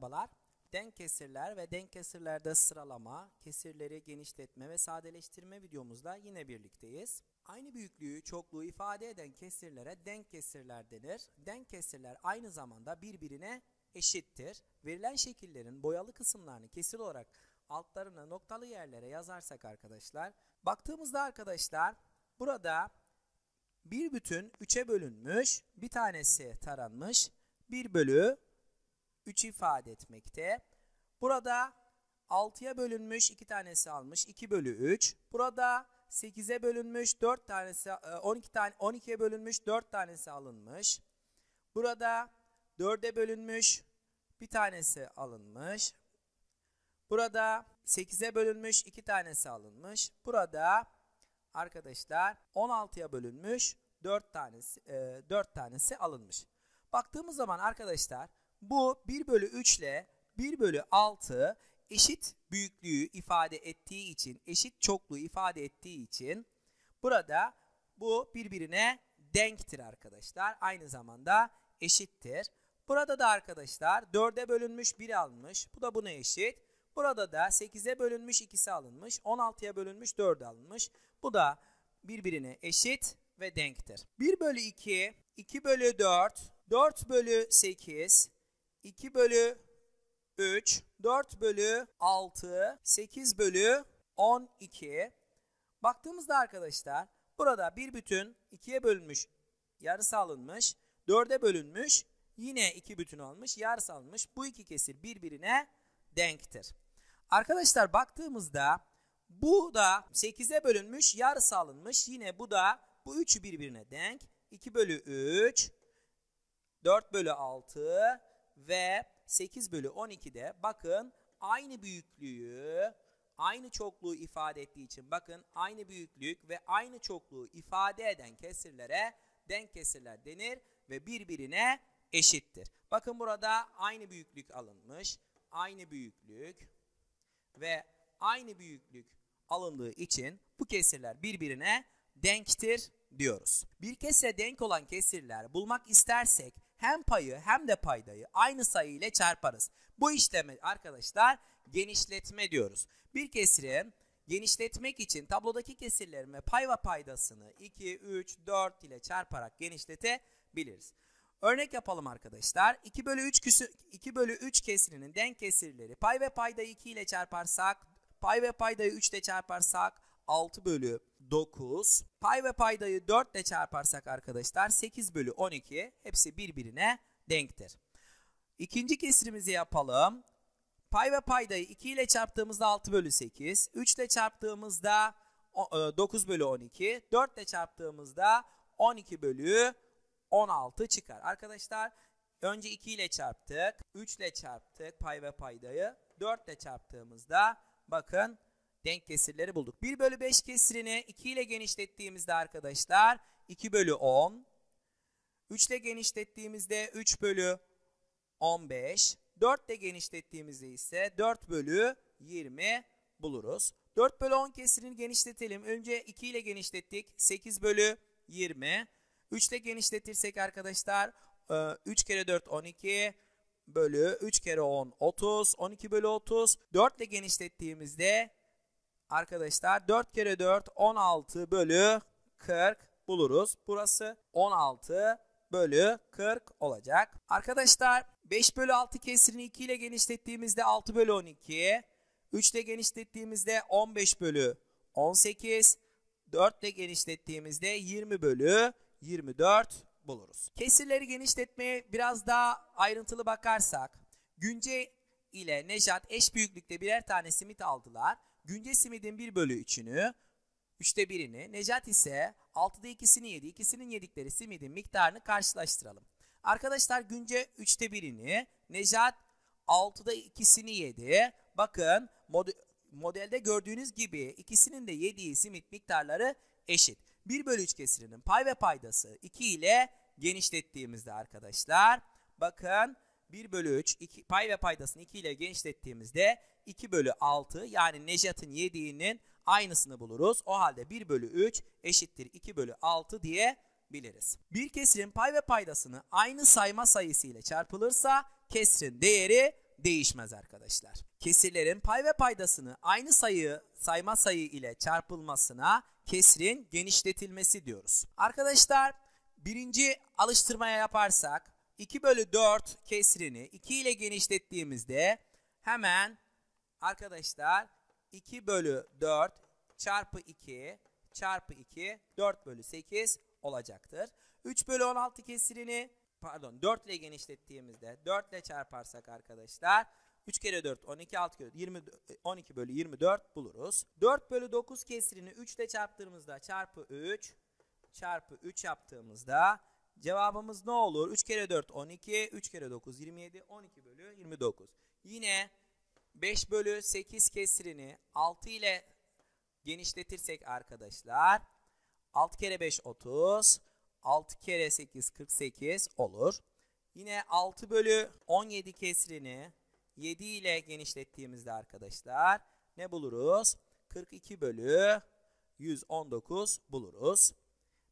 Merhabalar. Denk kesirler ve denk kesirlerde sıralama, kesirleri genişletme ve sadeleştirme videomuzda yine birlikteyiz. Aynı büyüklüğü, çokluğu ifade eden kesirlere denk kesirler denir. Denk kesirler aynı zamanda birbirine eşittir. Verilen şekillerin boyalı kısımlarını kesir olarak altlarına noktalı yerlere yazarsak arkadaşlar, baktığımızda arkadaşlar burada bir bütün 3'e bölünmüş, bir tanesi taranmış, 1 bölü 3 ifade etmekte. Burada 6'ya bölünmüş 2 tanesi almış 2 bölü 3. Burada 8'e bölünmüş 4 tanesi 12 tane 12'ye bölünmüş 4 tanesi alınmış. Burada 4'e bölünmüş bir tanesi alınmış. Burada 8'e bölünmüş 2 tanesi alınmış. Burada arkadaşlar 16'ya bölünmüş 4 tanesi 4 tanesi alınmış. Baktığımız zaman arkadaşlar bu 1 bölü 3 ile 1 bölü 6 eşit büyüklüğü ifade ettiği için, eşit çokluğu ifade ettiği için burada bu birbirine denktir arkadaşlar. Aynı zamanda eşittir. Burada da arkadaşlar 4'e bölünmüş 1 alınmış. Bu da buna eşit. Burada da 8'e bölünmüş ikisi alınmış. 16'ya bölünmüş 4 alınmış. Bu da birbirine eşit ve denktir. 1 bölü 2, 2 bölü 4, 4 bölü 8, 2 bölü 3, 4 bölü 6, 8 bölü 12. Baktığımızda arkadaşlar burada bir bütün 2'ye bölünmüş, yarısı alınmış, 4'e bölünmüş, yine 2 bütün almış, yarısı alınmış. Bu iki kesir birbirine denktir. Arkadaşlar baktığımızda bu da 8'e bölünmüş, yarısı alınmış. Yine bu da bu üçü birbirine denk. 2 bölü 3, 4 bölü 6, ve 8 bölü 12'de bakın aynı büyüklüğü, aynı çokluğu ifade ettiği için bakın aynı büyüklük ve aynı çokluğu ifade eden kesirlere denk kesirler denir ve birbirine eşittir. Bakın burada aynı büyüklük alınmış, aynı büyüklük ve aynı büyüklük alındığı için bu kesirler birbirine denktir diyoruz. Bir kesre denk olan kesirler bulmak istersek hem payı hem de paydayı aynı sayı ile çarparız. Bu işlemi arkadaşlar genişletme diyoruz. Bir kesirin genişletmek için tablodaki kesirlerin ve pay ve paydasını 2, 3, 4 ile çarparak genişletebiliriz. Örnek yapalım arkadaşlar. 2 bölü 3, küsü, 2 bölü 3 kesirinin denk kesirleri pay ve paydayı 2 ile çarparsak, pay ve paydayı 3 ile çarparsak 6 bölü 9. Pay ve paydayı 4 ile çarparsak arkadaşlar 8 bölü 12 hepsi birbirine denktir. İkinci kesrimizi yapalım. Pay ve paydayı 2 ile çarptığımızda 6 bölü 8. 3 ile çarptığımızda 9 e, bölü 12. 4 ile çarptığımızda 12 bölü 16 çıkar. Arkadaşlar önce 2 ile çarptık. 3 ile çarptık pay ve paydayı. 4 ile çarptığımızda bakın denk kesirleri bulduk. 1 bölü 5 kesirini 2 ile genişlettiğimizde arkadaşlar 2 bölü 10. 3 ile genişlettiğimizde 3 bölü 15. 4 ile genişlettiğimizde ise 4 bölü 20 buluruz. 4 bölü 10 kesirini genişletelim. Önce 2 ile genişlettik. 8 bölü 20. 3 ile genişletirsek arkadaşlar 3 e, kere 4 12 bölü 3 kere 10 30. 12 bölü 30. 4 ile genişlettiğimizde arkadaşlar 4 kere 4 16 bölü 40 buluruz. Burası 16 bölü 40 olacak. Arkadaşlar 5 bölü 6 kesirini 2 ile genişlettiğimizde 6 bölü 12. 3 ile genişlettiğimizde 15 bölü 18. 4 ile genişlettiğimizde 20 bölü 24 buluruz. Kesirleri genişletmeye biraz daha ayrıntılı bakarsak Günce ile Nejat eş büyüklükte birer tane simit aldılar. Günce simidin 1 bölü 3'ünü, 3'te 1'ini, Necat ise 6'da 2'sini yedi. İkisinin yedikleri simidin miktarını karşılaştıralım. Arkadaşlar Günce 3'te 1'ini, Necat 6'da 2'sini yedi. Bakın mod modelde gördüğünüz gibi ikisinin de yediği simit miktarları eşit. 1 bölü 3 kesirinin pay ve paydası 2 ile genişlettiğimizde arkadaşlar bakın 1 bölü 3 2, pay ve paydasını 2 ile genişlettiğimizde 2 bölü 6 yani Nejat'ın yediğinin aynısını buluruz. O halde 1 bölü 3 eşittir 2 bölü 6 diye biliriz. Bir kesirin pay ve paydasını aynı sayma sayısı ile çarpılırsa kesrin değeri değişmez arkadaşlar. Kesirlerin pay ve paydasını aynı sayı sayma sayı ile çarpılmasına kesrin genişletilmesi diyoruz. Arkadaşlar birinci alıştırmaya yaparsak 2 bölü 4 kesrini 2 ile genişlettiğimizde hemen arkadaşlar 2 bölü 4 çarpı 2 çarpı 2 4 bölü 8 olacaktır. 3 bölü 16 kesirini pardon 4 ile genişlettiğimizde 4 ile çarparsak arkadaşlar 3 kere 4 12 6 kere 20 12 bölü 24 buluruz. 4 bölü 9 kesirini 3 ile çarptığımızda çarpı 3 çarpı 3 yaptığımızda cevabımız ne olur? 3 kere 4 12 3 kere 9 27 12 bölü 29. Yine 5 bölü 8 kesirini 6 ile genişletirsek arkadaşlar 6 kere 5 30 6 kere 8 48 olur. Yine 6 bölü 17 kesrini 7 ile genişlettiğimizde arkadaşlar ne buluruz? 42 bölü 119 buluruz.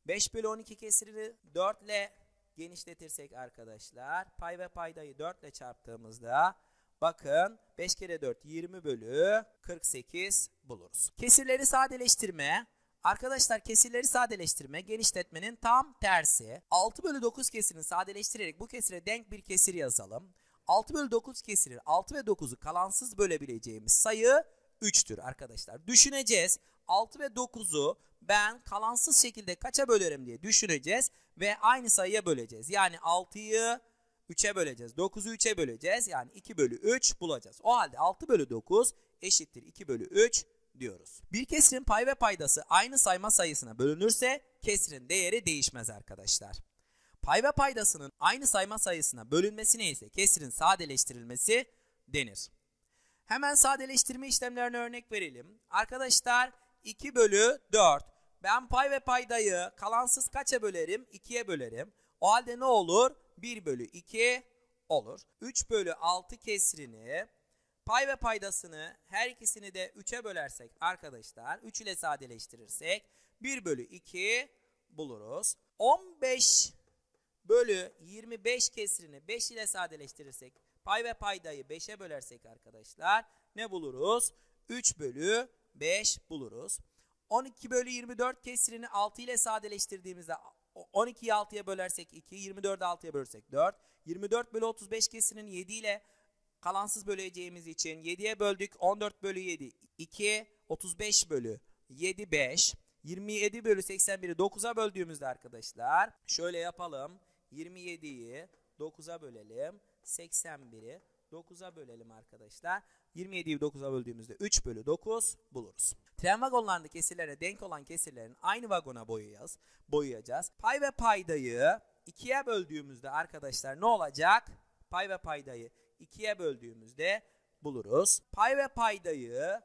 5 bölü 12 kesirini 4 ile genişletirsek arkadaşlar pay ve paydayı 4 ile çarptığımızda bakın 5 kere 4 20 bölü 48 buluruz. Kesirleri sadeleştirme Arkadaşlar kesirleri sadeleştirme genişletmenin tam tersi. 6 bölü 9 kesirini sadeleştirerek bu kesire denk bir kesir yazalım. 6 bölü 9 kesirir. 6 ve 9'u kalansız bölebileceğimiz sayı 3'tür arkadaşlar. Düşüneceğiz. 6 ve 9'u ben kalansız şekilde kaça bölerim diye düşüneceğiz. Ve aynı sayıya böleceğiz. Yani 6'yı 3'e böleceğiz. 9'u 3'e böleceğiz. Yani 2 bölü 3 bulacağız. O halde 6 bölü 9 eşittir 2 bölü 3 diyoruz. Bir kesirin pay ve paydası aynı sayma sayısına bölünürse kesirin değeri değişmez arkadaşlar. Pay ve paydasının aynı sayma sayısına bölünmesine ise kesirin sadeleştirilmesi denir. Hemen sadeleştirme işlemlerine örnek verelim. Arkadaşlar 2 bölü 4. Ben pay ve paydayı kalansız kaça bölerim? 2'ye bölerim. O halde ne olur? 1 bölü 2 olur. 3 bölü 6 kesrini pay ve paydasını her ikisini de 3'e bölersek arkadaşlar 3 ile sadeleştirirsek 1 bölü 2 buluruz. 15 bölü 25 kesrini 5 ile sadeleştirirsek pay ve paydayı 5'e bölersek arkadaşlar ne buluruz? 3 bölü 5 buluruz. 12 bölü 24 kesrini 6 ile sadeleştirdiğimizde 12'yi 6'ya bölersek 2, 24'ü 6'ya bölersek 4. 24 bölü 35 kesinin 7 ile kalansız böleceğimiz için 7'ye böldük. 14 bölü 7 2, 35 bölü 7 5. 27 bölü 81'i 9'a böldüğümüzde arkadaşlar şöyle yapalım. 27'yi 9'a bölelim. 81'i 9'a bölelim arkadaşlar. 27'yi 9'a böldüğümüzde 3 bölü 9 buluruz. Tren vagonlarında kesirlere denk olan kesirlerin aynı vagona boyayacağız. boyayacağız. Pay ve paydayı 2'ye böldüğümüzde arkadaşlar ne olacak? Pay ve paydayı 2'ye böldüğümüzde buluruz. Pay ve paydayı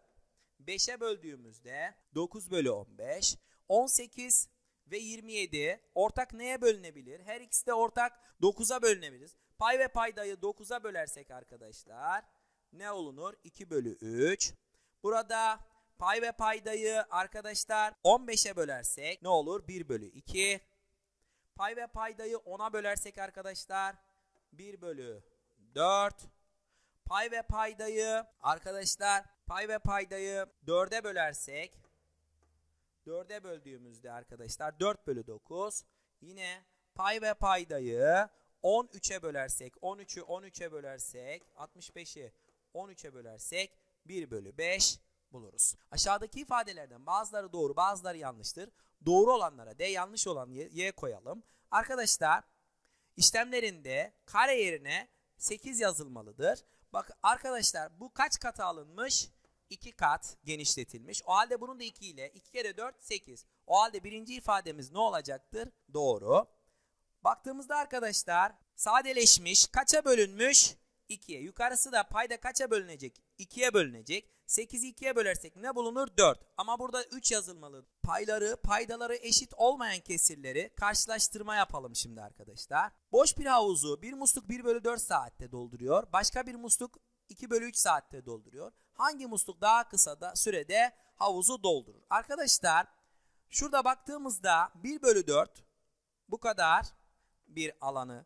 5'e böldüğümüzde 9 bölü 15, 18 ve 27 ortak neye bölünebilir? Her ikisi de ortak 9'a bölünebilir. Pay ve paydayı 9'a bölersek arkadaşlar ne olunur? 2 bölü 3. Burada pay ve paydayı arkadaşlar 15'e bölersek ne olur? 1 bölü 2. Pay ve paydayı 10'a bölersek arkadaşlar 1 bölü 4. Pay ve paydayı arkadaşlar pay ve paydayı 4'e bölersek 4'e böldüğümüzde arkadaşlar 4 bölü 9. Yine pay ve paydayı 13'e bölersek 13'ü 13'e bölersek 65'i 13'e bölersek 1 bölü 5 buluruz. Aşağıdaki ifadelerden bazıları doğru bazıları yanlıştır. Doğru olanlara D yanlış olan Y, koyalım. Arkadaşlar işlemlerinde kare yerine 8 yazılmalıdır. Bak arkadaşlar bu kaç kat alınmış? 2 kat genişletilmiş. O halde bunun da 2 ile 2 kere 4 8. O halde birinci ifademiz ne olacaktır? Doğru. Baktığımızda arkadaşlar sadeleşmiş kaça bölünmüş? 2'ye. Yukarısı da payda kaça bölünecek? 2'ye bölünecek. 8'i 2'ye bölersek ne bulunur? 4. Ama burada 3 yazılmalı. Payları, paydaları eşit olmayan kesirleri karşılaştırma yapalım şimdi arkadaşlar. Boş bir havuzu bir musluk 1 bölü 4 saatte dolduruyor. Başka bir musluk 2 bölü 3 saatte dolduruyor. Hangi musluk daha kısa da sürede havuzu doldurur? Arkadaşlar şurada baktığımızda 1 bölü 4 bu kadar bir alanı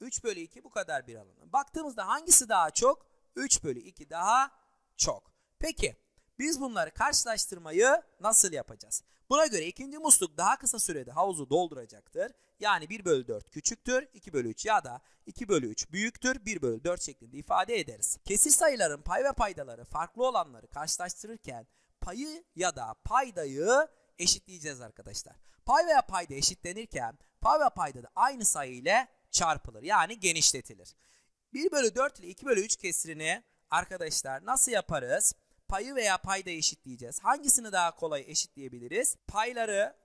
3 bölü 2 bu kadar bir alanı. Baktığımızda hangisi daha çok? 3 bölü 2 daha çok. Peki biz bunları karşılaştırmayı nasıl yapacağız? Buna göre ikinci musluk daha kısa sürede havuzu dolduracaktır. Yani 1 bölü 4 küçüktür, 2 bölü 3 ya da 2 bölü 3 büyüktür, 1 bölü 4 şeklinde ifade ederiz. Kesir sayıların pay ve paydaları farklı olanları karşılaştırırken payı ya da paydayı eşitleyeceğiz arkadaşlar. Pay veya payda eşitlenirken pay ve payda da aynı sayı ile çarpılır. Yani genişletilir. 1 bölü 4 ile 2 bölü 3 kesirini arkadaşlar nasıl yaparız? Payı veya payda eşitleyeceğiz. Hangisini daha kolay eşitleyebiliriz? Payları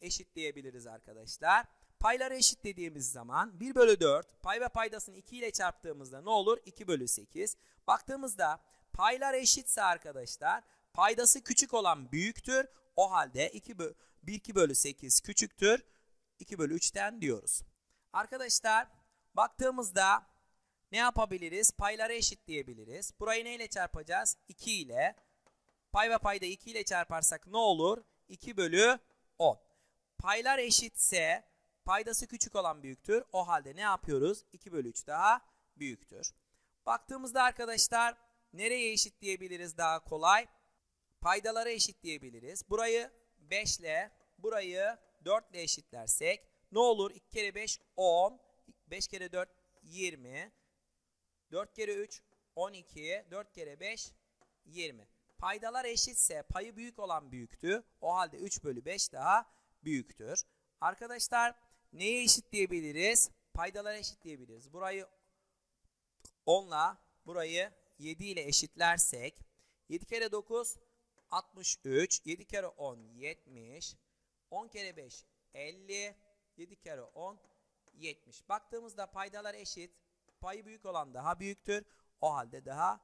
eşitleyebiliriz arkadaşlar. Payları eşitlediğimiz zaman 1 bölü 4 pay ve paydasını 2 ile çarptığımızda ne olur? 2 bölü 8. Baktığımızda paylar eşitse arkadaşlar paydası küçük olan büyüktür. O halde 2 bölü, 1 2 bölü 8 küçüktür. 2 bölü 3'ten diyoruz. Arkadaşlar baktığımızda ne yapabiliriz? Payları eşitleyebiliriz. Burayı neyle çarpacağız? 2 ile. Pay ve payda 2 ile çarparsak ne olur? 2 bölü 10. Paylar eşitse paydası küçük olan büyüktür. O halde ne yapıyoruz? 2 bölü 3 daha büyüktür. Baktığımızda arkadaşlar nereye eşitleyebiliriz daha kolay? Paydaları eşitleyebiliriz. Burayı 5 ile burayı 4 ile eşitlersek ne olur? 2 kere 5 10. 5 kere 4 20. 4 kere 3 12. 4 kere 5 20. Paydalar eşitse payı büyük olan büyüktü. O halde 3 bölü 5 daha büyüktür. Arkadaşlar neye eşitleyebiliriz? Paydaları eşitleyebiliriz. Burayı 10 ile burayı 7 ile eşitlersek 7 kere 9 63. 7 kere 10 70. 10 kere 5 50. 7 kere 10 70. Baktığımızda paydalar eşit. Payı büyük olan daha büyüktür. O halde daha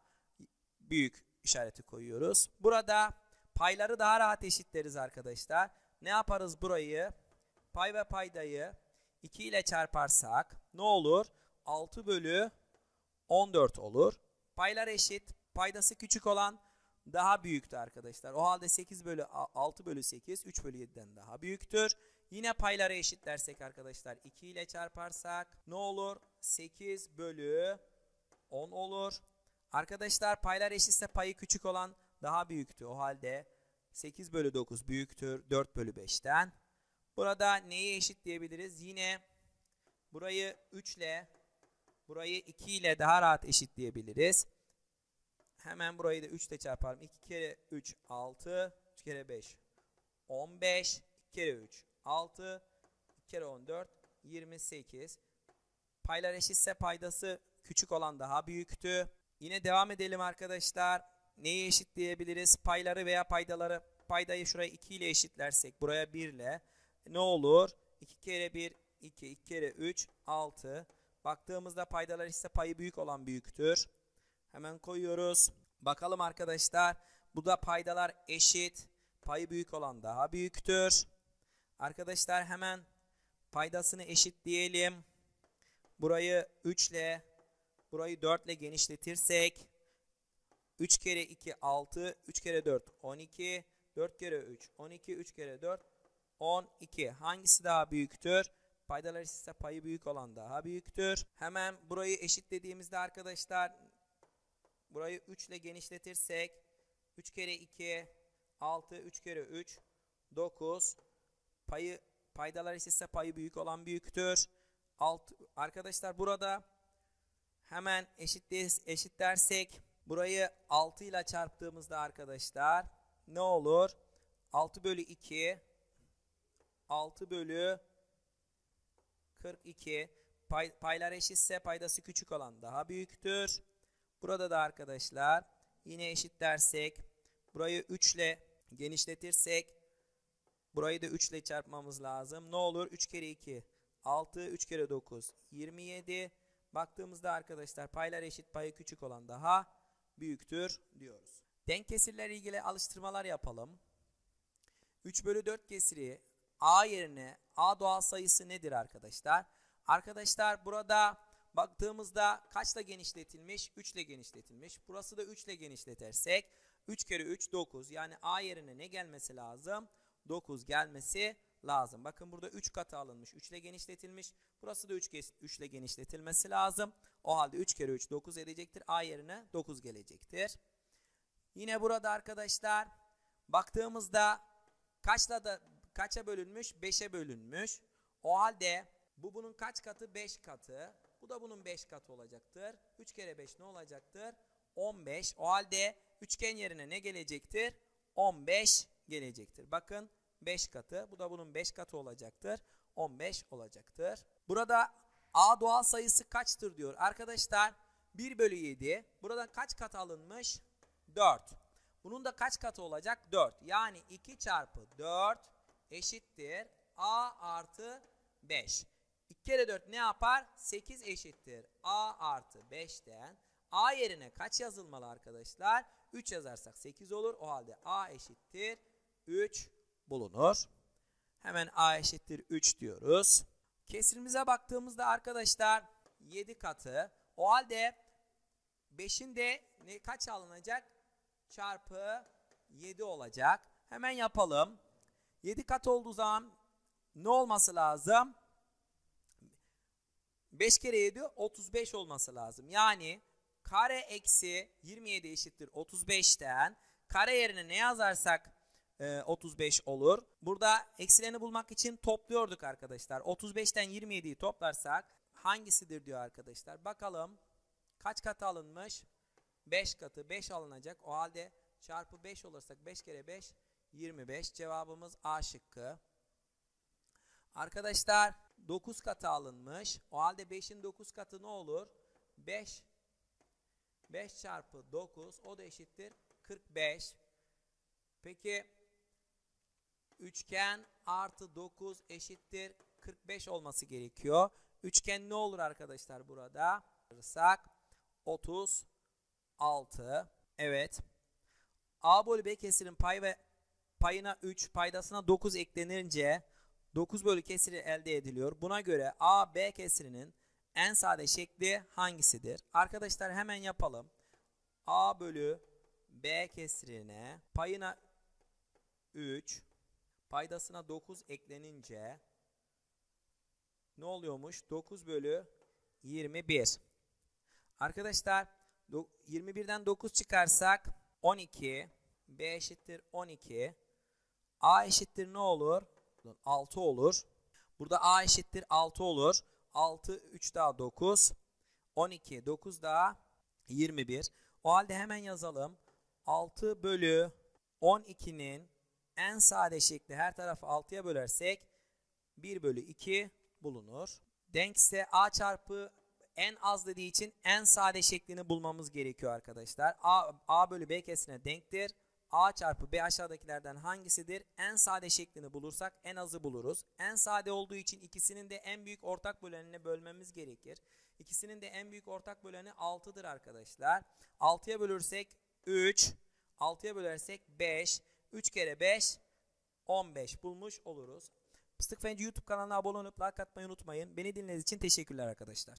büyük işareti koyuyoruz. Burada payları daha rahat eşitleriz arkadaşlar. Ne yaparız burayı? Pay ve paydayı 2 ile çarparsak ne olur? 6 bölü 14 olur. Paylar eşit. Paydası küçük olan daha büyüktü arkadaşlar. O halde 8 bölü 6 bölü 8 3 bölü 7'den daha büyüktür. Yine payları eşitlersek arkadaşlar 2 ile çarparsak ne olur? 8 bölü 10 olur. Arkadaşlar paylar eşitse payı küçük olan daha büyüktü. O halde 8 bölü 9 büyüktür 4 bölü 5'ten. Burada neyi eşit diyebiliriz? Yine burayı 3 ile burayı 2 ile daha rahat eşitleyebiliriz. Hemen burayı da 3 ile çarparım. 2 kere 3 6, 3 kere 5 15, 2 kere 3 6, 2 kere 14 28. Paylar eşitse paydası küçük olan daha büyüktü. Yine devam edelim arkadaşlar. Neyi eşitleyebiliriz? Payları veya paydaları. Paydayı şuraya 2 ile eşitlersek buraya 1 ile ne olur? 2 kere 1 2, 2 kere 3 6. Baktığımızda paydalar ise payı büyük olan büyüktür. Hemen koyuyoruz. Bakalım arkadaşlar. Bu da paydalar eşit. Payı büyük olan daha büyüktür. Arkadaşlar hemen paydasını eşitleyelim. Burayı 3 ile burayı 4 ile genişletirsek 3 kere 2 6, 3 kere 4 12, 4 kere 3 12, 3 kere 4 12. Hangisi daha büyüktür? Paydalar ise payı büyük olan daha büyüktür. Hemen burayı eşitlediğimizde arkadaşlar burayı 3 ile genişletirsek 3 kere 2 6, 3 kere 3 9. Payı paydalar ise payı büyük olan büyüktür. Alt, arkadaşlar burada hemen eşitleyiz, eşitlersek burayı 6 ile çarptığımızda arkadaşlar ne olur? 6 bölü 2 6 bölü 42 Pay, paylar eşitse paydası küçük olan daha büyüktür. Burada da arkadaşlar yine eşitlersek burayı 3 ile genişletirsek burayı da 3 ile çarpmamız lazım. Ne olur? 3 kere 2 6 3 kere 9 27 baktığımızda arkadaşlar paylar eşit payı küçük olan daha büyüktür diyoruz. Denk kesirlerle ilgili alıştırmalar yapalım. 3 bölü 4 kesiri a yerine a doğal sayısı nedir arkadaşlar? Arkadaşlar burada baktığımızda kaçla genişletilmiş? 3 ile genişletilmiş. Burası da 3 ile genişletersek 3 kere 3 9 yani a yerine ne gelmesi lazım? 9 gelmesi lazım. Bakın burada 3 katı alınmış. 3 ile genişletilmiş. Burası da 3 3 ile genişletilmesi lazım. O halde 3 kere 3 9 edecektir. A yerine 9 gelecektir. Yine burada arkadaşlar baktığımızda kaçla da kaça bölünmüş? 5'e bölünmüş. O halde bu bunun kaç katı? 5 katı. Bu da bunun 5 katı olacaktır. 3 kere 5 ne olacaktır? 15. O halde üçgen yerine ne gelecektir? 15 gelecektir. Bakın 5 katı. Bu da bunun 5 katı olacaktır. 15 olacaktır. Burada A doğal sayısı kaçtır diyor. Arkadaşlar 1 bölü 7. Buradan kaç kat alınmış? 4. Bunun da kaç katı olacak? 4. Yani 2 çarpı 4 eşittir. A artı 5. 2 kere 4 ne yapar? 8 eşittir. A artı 5'ten. A yerine kaç yazılmalı arkadaşlar? 3 yazarsak 8 olur. O halde A eşittir. 3 bulunur. Hemen A eşittir 3 diyoruz. Kesrimize baktığımızda arkadaşlar 7 katı. O halde 5'in de ne, kaç alınacak? Çarpı 7 olacak. Hemen yapalım. 7 kat olduğu zaman ne olması lazım? 5 kere 7 35 olması lazım. Yani kare eksi 27 eşittir 35'ten kare yerine ne yazarsak e, 35 olur. Burada eksilerini bulmak için topluyorduk arkadaşlar. 35'ten 27'yi toplarsak hangisidir diyor arkadaşlar. Bakalım kaç katı alınmış? 5 katı 5 alınacak. O halde çarpı 5 olursak 5 kere 5 25. Cevabımız A şıkkı. Arkadaşlar 9 katı alınmış. O halde 5'in 9 katı ne olur? 5 5 çarpı 9 o da eşittir 45. Peki üçgen artı 9 eşittir 45 olması gerekiyor. Üçgen ne olur arkadaşlar burada? Alırsak 36. Evet. A bölü B kesirin pay ve payına 3 paydasına 9 eklenince 9 bölü kesiri elde ediliyor. Buna göre A B kesirinin en sade şekli hangisidir? Arkadaşlar hemen yapalım. A bölü B kesirine payına 3 paydasına 9 eklenince ne oluyormuş? 9 bölü 21. Arkadaşlar 21'den 9 çıkarsak 12 B eşittir 12 A eşittir ne olur? 6 olur. Burada A eşittir 6 olur. 6 3 daha 9 12 9 daha 21. O halde hemen yazalım. 6 bölü 12'nin en sade şekli her tarafı 6'ya bölersek 1 bölü 2 bulunur. Denkse A çarpı en az dediği için en sade şeklini bulmamız gerekiyor arkadaşlar. A, A bölü B kesine denktir. A çarpı B aşağıdakilerden hangisidir? En sade şeklini bulursak en azı buluruz. En sade olduğu için ikisinin de en büyük ortak bölenine bölmemiz gerekir. İkisinin de en büyük ortak böleni 6'dır arkadaşlar. 6'ya bölürsek 3, 6'ya bölersek 5, 3 kere 5, 15 bulmuş oluruz. Fıstık Fenci YouTube kanalına abone olup like atmayı unutmayın. Beni dinlediğiniz için teşekkürler arkadaşlar.